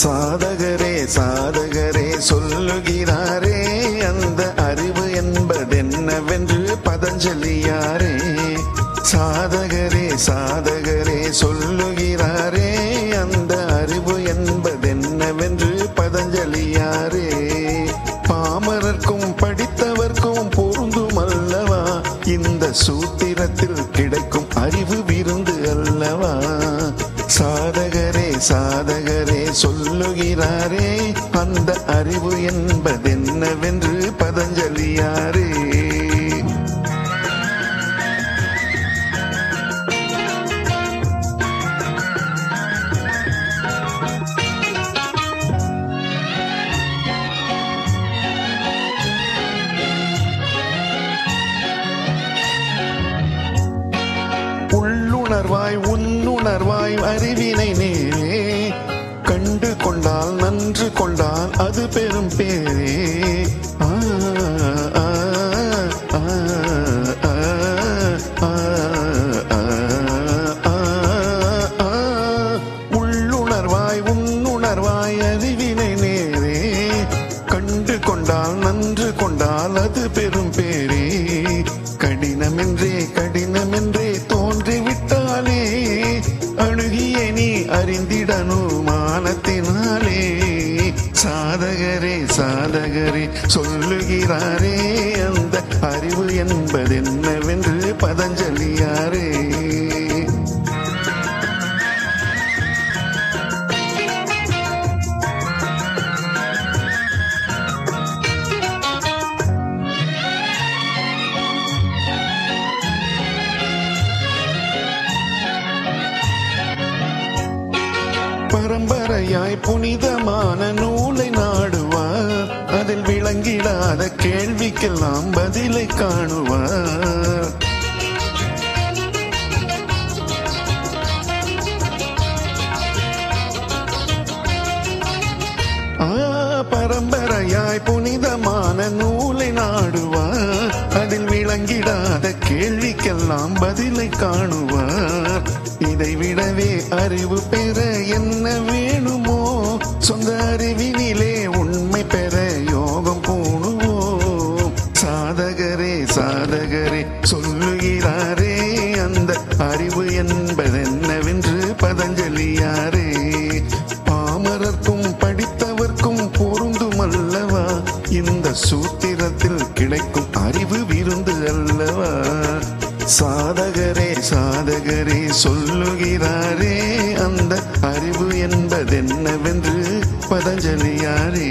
சாதகரே சாதகரே சொல்லுகிறாரே. அந்த அறிவு என்பதென்னவென்று பதஞ்சலியாரே. சாதகரே சாதகரே சொல்லுகிறாரே. அந்த அறிவு என்பதென்னவென்று பதஞ்சலியாரே. பாமரர்க்கும் படித்தவர்க்கும் பொருந்தும் அல்லவா? இந்த சூத்திரத்தில் கிடைக்கும் அறிவு விருந்து அல்லவா? சாதகரே சாதகரே சொல்லுகிறாரே அந்த அறிவு என்பதென்னவென்று பதஞ்சலியாரே. உணர்வாய் உன்னுணர்வாய் அறிவினை நேரே கண்டு கொண்டால் நன்று கொண்டால் அது பெரும் பேரே. ஆ, ஆ, ஆ, ஆ, ஆ, ஆ, ஆ, ஆ. உள்ளுணர்வாய் உன்னுணர்வாய் அறிவினை நேரே. கண்டு கொண்டால் நன்று கொண்டால் அது பெரும் பேரே. கடினமென்றே கடினமென்றே அழகிய நீ அறிந்திடனுமானத்தினாலே சாதகரே சாதகரே சொல்லுகிறாரே. அந்த அறிவு என்பதென்னவென்று பதஞ்சலியாரே. பரம்பரையாய் புனிதமான நூலை நாடுவார். அதில் விளங்கிடாத கேள்விக்கெல்லாம் பதிலை காணுவார். ஆ, பரம்பரையாய் புனித அதில் விளங்கிடாத கேள்விக்கெல்லாம் பதிலை காணுவார். இதை விடவே அறிவு பெற என்ன வேணுமோ சொந்த அறிவினிலே உண்மை பெற யோகம் பூணுவோம். சாதகரே சாதகரே சொல்லுகிறாரே அந்த அறிவு என்பதென்னவென்று பதஞ்சலியாரே. பாமரர்க்கும் படித்தவர்க்கும் பொருந்துமல்லவா இந்த சூத்திரத்தில் கிடைக்கும் அறிவு சாதகரே சாதகரே சொல்லுகிறாரே அந்த அறிவு என்பதென்னவென்று பதஞ்சலியாரே.